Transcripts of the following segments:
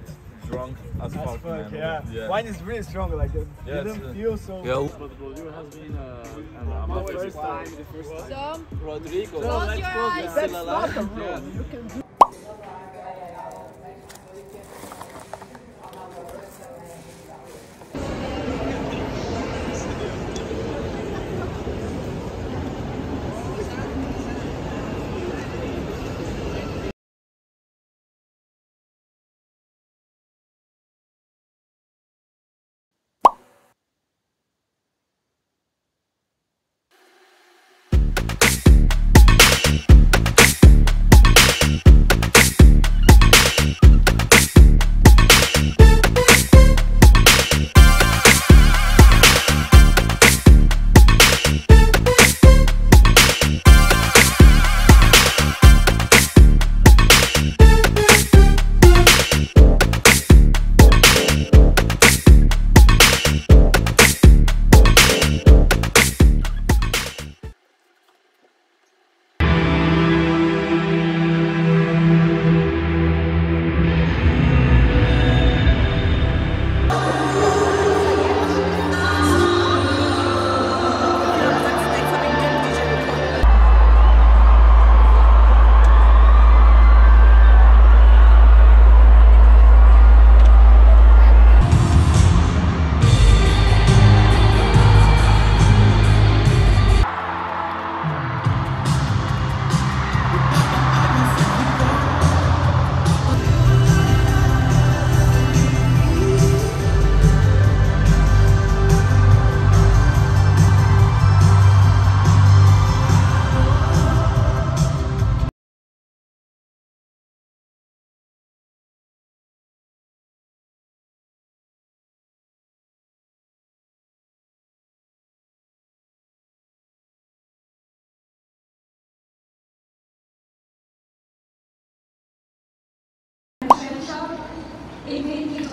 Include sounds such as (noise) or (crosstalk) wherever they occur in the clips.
got drunk as, as fuck, fuck yeah. yeah. Wine is really strong, like it yeah, didn't uh, feel so. Yeah. But Brazil has been uh, uh my first time. The first time. So, Rodrigo, so, That's not a You can do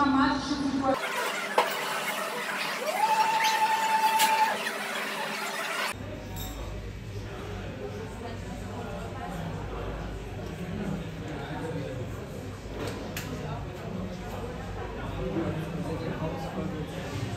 chamar de tipo de coisa. Thank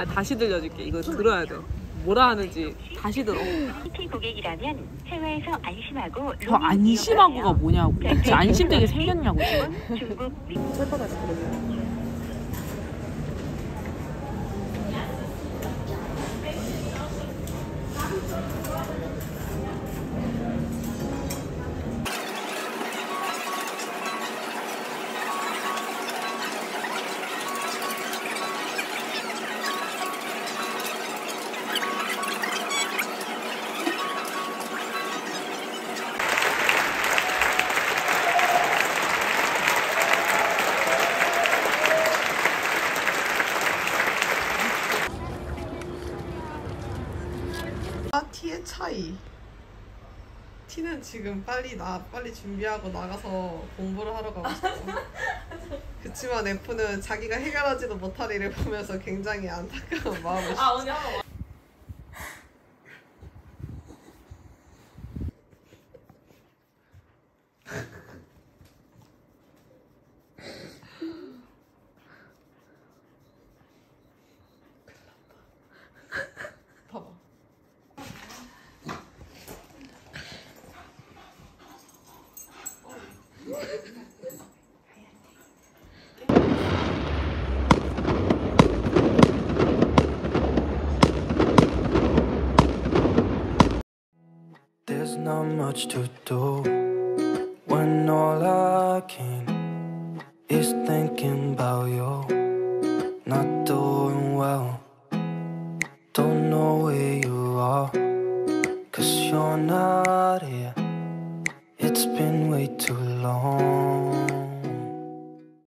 아 다시 들려줄게. 이거 들어야 돼. 뭐라 하는지 다시 들어. PT 고객이라면 해외에서 안심하고 저 안심하고가 뭐냐고. 안심되게 (laughs) 생겼냐고. 지금. 중국 최 티의 차이. 티는 지금 빨리 나 빨리 준비하고 나가서 공부를 하러 가고 싶어. (laughs) 그치만 F는 자기가 해결하지도 못할 일을 보면서 굉장히 안타까운 마음을. 아 오늘 한번. not much to do when all I can is thinking about you. Not doing well, don't know where you are, cause you're not here. It's been way too long.